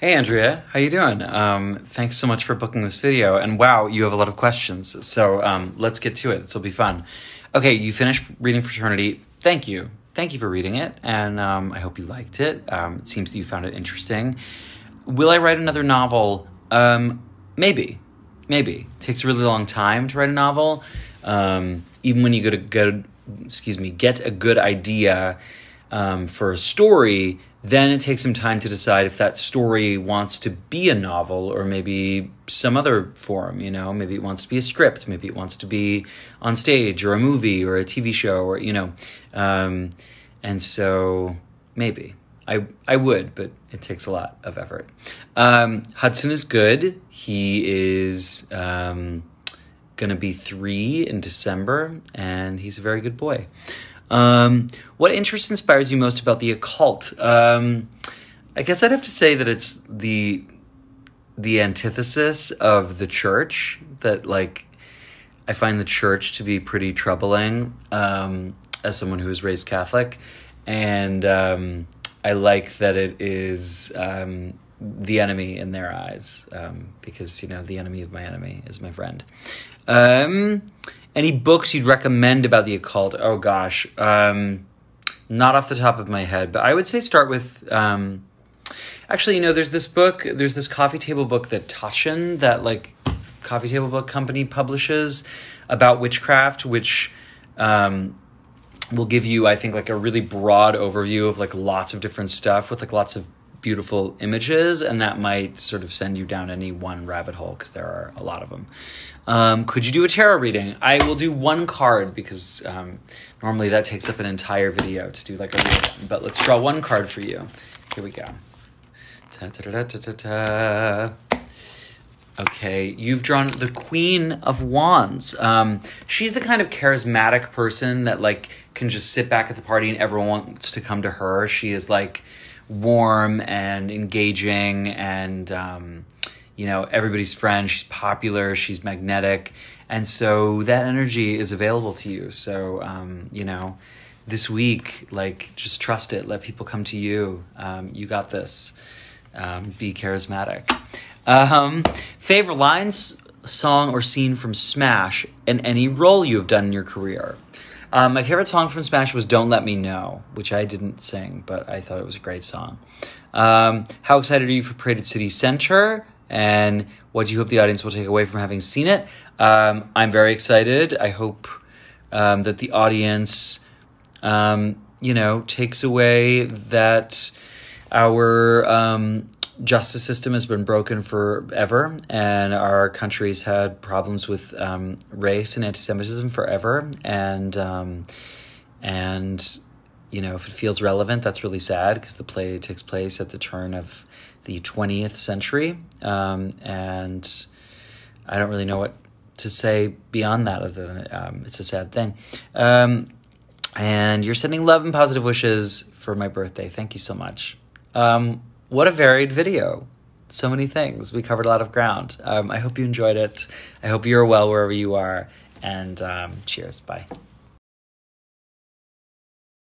Hey Andrea, how you doing? Um, thanks so much for booking this video. And wow, you have a lot of questions. So um, let's get to it. This will be fun. Okay, you finished reading Fraternity. Thank you. Thank you for reading it, and um, I hope you liked it. Um, it seems that you found it interesting. Will I write another novel? Um, maybe, maybe. It takes a really long time to write a novel. Um, even when you get a good, excuse me, get a good idea um, for a story, then it takes some time to decide if that story wants to be a novel or maybe some other form. You know, maybe it wants to be a script, maybe it wants to be on stage or a movie or a TV show or you know, um, and so maybe. I, I would, but it takes a lot of effort. Um, Hudson is good. He is um, going to be three in December, and he's a very good boy. Um, what interest inspires you most about the occult? Um, I guess I'd have to say that it's the the antithesis of the church. That like I find the church to be pretty troubling um, as someone who was raised Catholic, and um, I like that it is um, the enemy in their eyes um, because you know the enemy of my enemy is my friend. Any books you'd recommend about the occult? Oh gosh, um, not off the top of my head, but I would say start with. Um, actually, you know, there's this book, there's this coffee table book that Taschen, that like coffee table book company publishes about witchcraft, which um, will give you, I think, like a really broad overview of like lots of different stuff with like lots of beautiful images, and that might sort of send you down any one rabbit hole because there are a lot of them. Um, could you do a tarot reading? I will do one card because um, normally that takes up an entire video to do like a reading. But let's draw one card for you. Here we go. Ta-ta-ta-ta-ta-ta. Okay, you've drawn the Queen of Wands. Um, she's the kind of charismatic person that like can just sit back at the party and everyone wants to come to her. She is like warm and engaging and um, you know everybody's friend she's popular she's magnetic. And so that energy is available to you. So um, you know this week like just trust it. Let people come to you. Um, you got this. Um, be charismatic. Um, favorite lines song or scene from smash and any role you have done in your career um, my favorite song from Smash was "Don't Let Me Know," which I didn't sing, but I thought it was a great song. Um, how excited are you for Parade at City Center? And what do you hope the audience will take away from having seen it? Um, I'm very excited. I hope um, that the audience, um, you know, takes away that our um, justice system has been broken forever, and our country's had problems with um, race and anti-Semitism forever, and um, and you know if it feels relevant, that's really sad because the play takes place at the turn of the twentieth century, um, and I don't really know what to say beyond that other than um, it's a sad thing. Um, and you're sending love and positive wishes for my birthday. Thank you so much. What a varied video. So many things. We covered a lot of ground. Um, I hope you enjoyed it. I hope you're well wherever you are. And um, cheers. Bye.